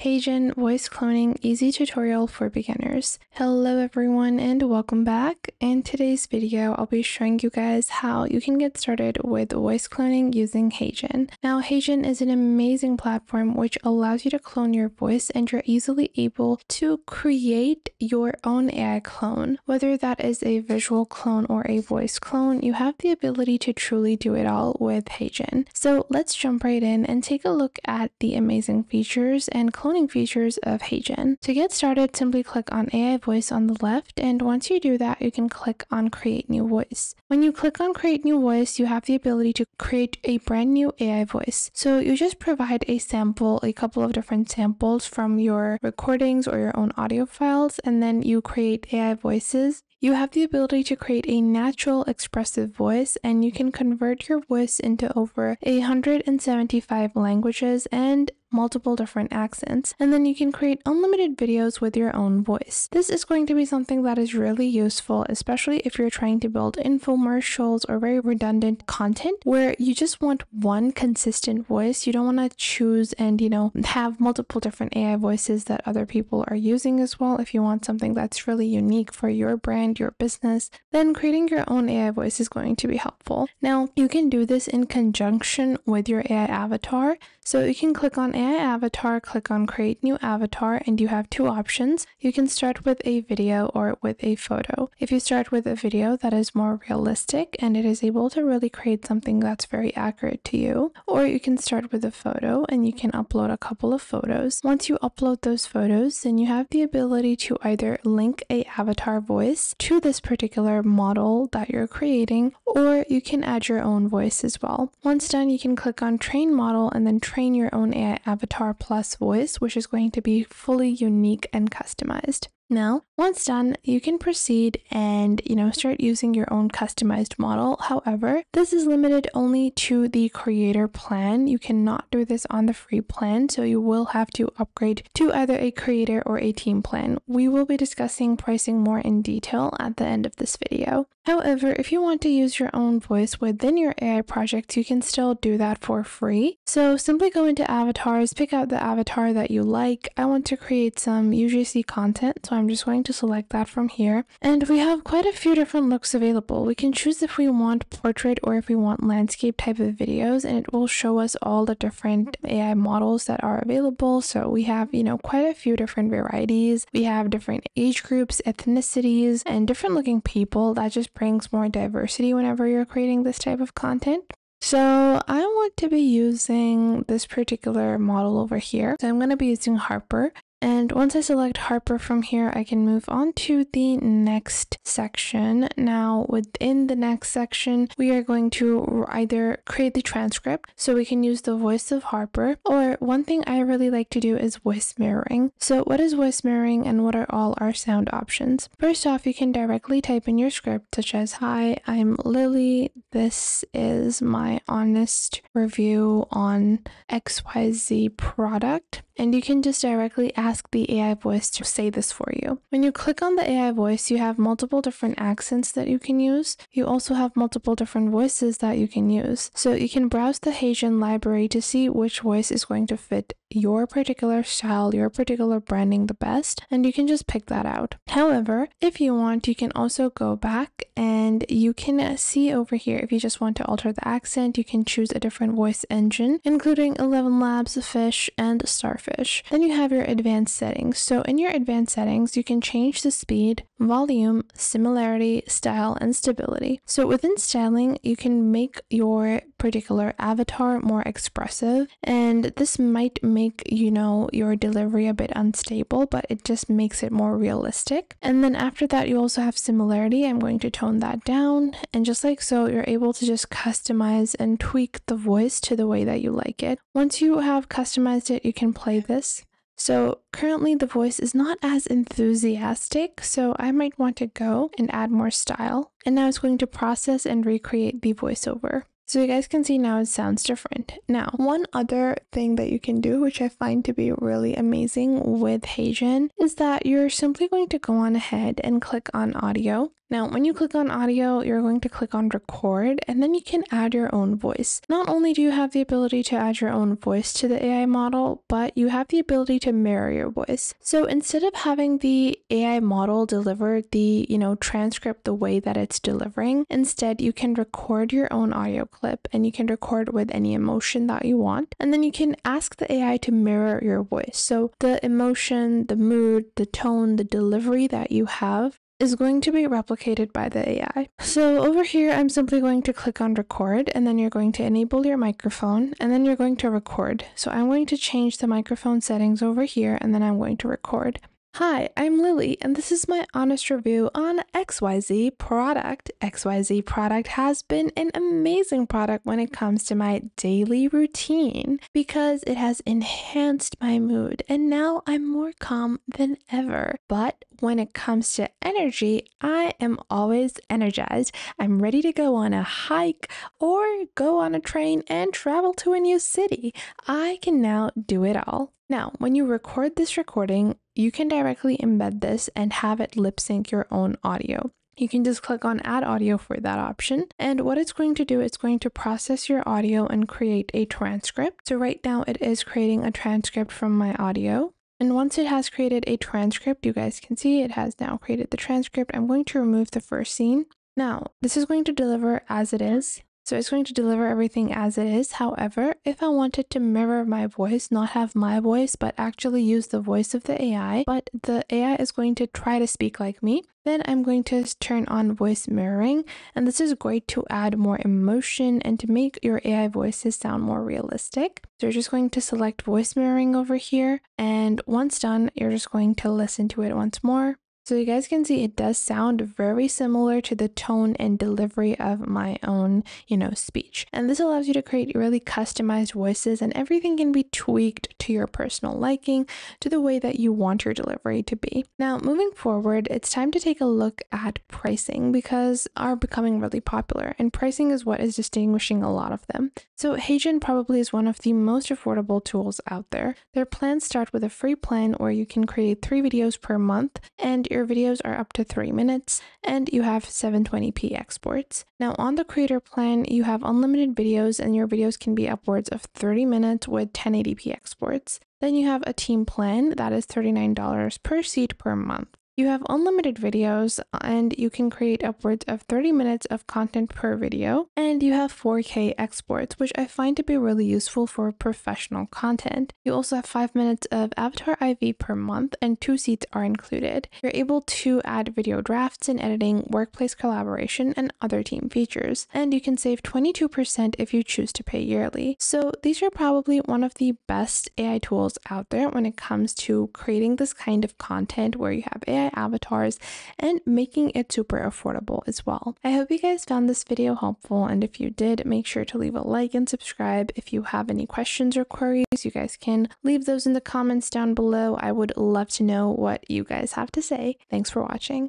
HeyGen Voice Cloning Easy Tutorial for Beginners. Hello everyone and welcome back. In today's video, I'll be showing you guys how you can get started with voice cloning using HeyGen. Now, HeyGen is an amazing platform which allows you to clone your voice and you're easily able to create your own AI clone. Whether that is a visual clone or a voice clone, you have the ability to truly do it all with HeyGen. So let's jump right in and take a look at the amazing features and clone cloning features of HeyGen. To get started, simply click on AI Voice on the left, and once you do that, you can click on Create New Voice. When you click on Create New Voice, you have the ability to create a brand new AI voice. So you just provide a sample, a couple of different samples from your recordings or your own audio files, and then you create AI voices you have the ability to create a natural expressive voice and you can convert your voice into over 175 languages and multiple different accents, and then you can create unlimited videos with your own voice. This is going to be something that is really useful, especially if you're trying to build infomercials or very redundant content where you just want one consistent voice. You don't want to choose and, you know, have multiple different AI voices that other people are using as well. If you want something that's really unique for your brand, your business, then creating your own AI voice is going to be helpful. Now, you can do this in conjunction with your AI avatar. So you can click on AI avatar, click on create new avatar, and you have two options. You can start with a video or with a photo. If you start with a video that is more realistic and it is able to really create something that's very accurate to you, or you can start with a photo and you can upload a couple of photos. Once you upload those photos, then you have the ability to either link a avatar voice to this particular model that you're creating, or you can add your own voice as well. Once done, you can click on train model and then train your own AI avatar plus voice, which is going to be fully unique and customized. Now, once done, you can proceed and, you know, start using your own customized model. However, this is limited only to the creator plan. You cannot do this on the free plan, so you will have to upgrade to either a creator or a team plan. We will be discussing pricing more in detail at the end of this video. However, if you want to use your own voice within your AI project, you can still do that for free. So simply go into avatars, pick out the avatar that you like. I want to create some UGC content, so I'm just going to select that from here. And we have quite a few different looks available. We can choose if we want portrait or if we want landscape type of videos, and it will show us all the different AI models that are available. So we have, you know, quite a few different varieties. We have different age groups, ethnicities, and different looking people. That just brings more diversity whenever you're creating this type of content. So I want to be using this particular model over here. So I'm going to be using Harper. And once I select Harper from here, I can move on to the next section. Now, within the next section, we are going to either create the transcript, so we can use the voice of Harper, or one thing I really like to do is voice mirroring. So what is voice mirroring and what are all our sound options? First off, you can directly type in your script, such as, Hi, I'm Lily. This is my honest review on XYZ product and you can just directly ask the AI voice to say this for you. When you click on the AI voice, you have multiple different accents that you can use. You also have multiple different voices that you can use. So you can browse the HeyGen library to see which voice is going to fit your particular style, your particular branding the best, and you can just pick that out. However, if you want, you can also go back and you can see over here if you just want to alter the accent, you can choose a different voice engine, including ElevenLabs, Fish, and Starfish. Then you have your advanced settings. So in your advanced settings, you can change the speed, volume, similarity, style, and stability. So within styling, you can make your particular avatar more expressive, and this might make, you know, your delivery a bit unstable, but it just makes it more realistic. And then after that, you also have similarity. I'm going to tone that down, and just like so, you're able to just customize and tweak the voice to the way that you like it. Once you have customized it, you can play this. So currently the voice is not as enthusiastic, so I might want to go and add more style. And now it's going to process and recreate the voiceover. So you guys can see now it sounds different. Now, one other thing that you can do, which I find to be really amazing with HeyGen, is that you're simply going to go on ahead and click on audio. Now, when you click on audio, you're going to click on record and then you can add your own voice. Not only do you have the ability to add your own voice to the AI model, but you have the ability to mirror your voice. So instead of having the AI model deliver the, you know, transcript the way that it's delivering, instead you can record your own audio clip and you can record with any emotion that you want. And then you can ask the AI to mirror your voice. So the emotion, the mood, the tone, the delivery that you have is going to be replicated by the AI. So over here, I'm simply going to click on record and then you're going to enable your microphone and then you're going to record. So I'm going to change the microphone settings over here and then I'm going to record. Hi, I'm Lily, and this is my honest review on XYZ product. XYZ product has been an amazing product when it comes to my daily routine because it has enhanced my mood, and now I'm more calm than ever. But when it comes to energy, I am always energized. I'm ready to go on a hike or go on a train and travel to a new city. I can now do it all. Now, when you record this recording, you can directly embed this and have it lip sync your own audio. You can just click on add audio for that option. And what it's going to do, it's going to process your audio and create a transcript. So right now it is creating a transcript from my audio. And once it has created a transcript, you guys can see it has now created the transcript. I'm going to remove the first scene. Now, this is going to deliver as it is. So it's going to deliver everything as it is. However, if I wanted to mirror my voice, not have my voice, but actually use the voice of the AI, but the AI is going to try to speak like me, then I'm going to turn on voice mirroring. And this is great to add more emotion and to make your AI voices sound more realistic. So you're just going to select voice mirroring over here. And once done, you're just going to listen to it once more. So you guys can see it does sound very similar to the tone and delivery of my own, you know, speech. And this allows you to create really customized voices and everything can be tweaked to your personal liking, to the way that you want your delivery to be. Now, moving forward, it's time to take a look at pricing because are becoming really popular and pricing is what is distinguishing a lot of them. So HeyGen probably is one of the most affordable tools out there. Their plans start with a free plan where you can create three videos per month and your videos are up to three minutes and you have 720p exports. Now on the creator plan, you have unlimited videos and your videos can be upwards of 30 minutes with 1080p exports. Then you have a team plan that is $39 per seat per month. You have unlimited videos and you can create upwards of 30 minutes of content per video. And you have 4K exports, which I find to be really useful for professional content. You also have 5 minutes of Avatar IV per month and 2 seats are included. You're able to add video drafts and editing, workplace collaboration, and other team features. And you can save 22% if you choose to pay yearly. So these are probably one of the best AI tools out there when it comes to creating this kind of content where you have AI avatars and making it super affordable as well. I hope you guys found this video helpful and if you did, make sure to leave a like and subscribe. If you have any questions or queries, you guys can leave those in the comments down below. I would love to know what you guys have to say. Thanks for watching.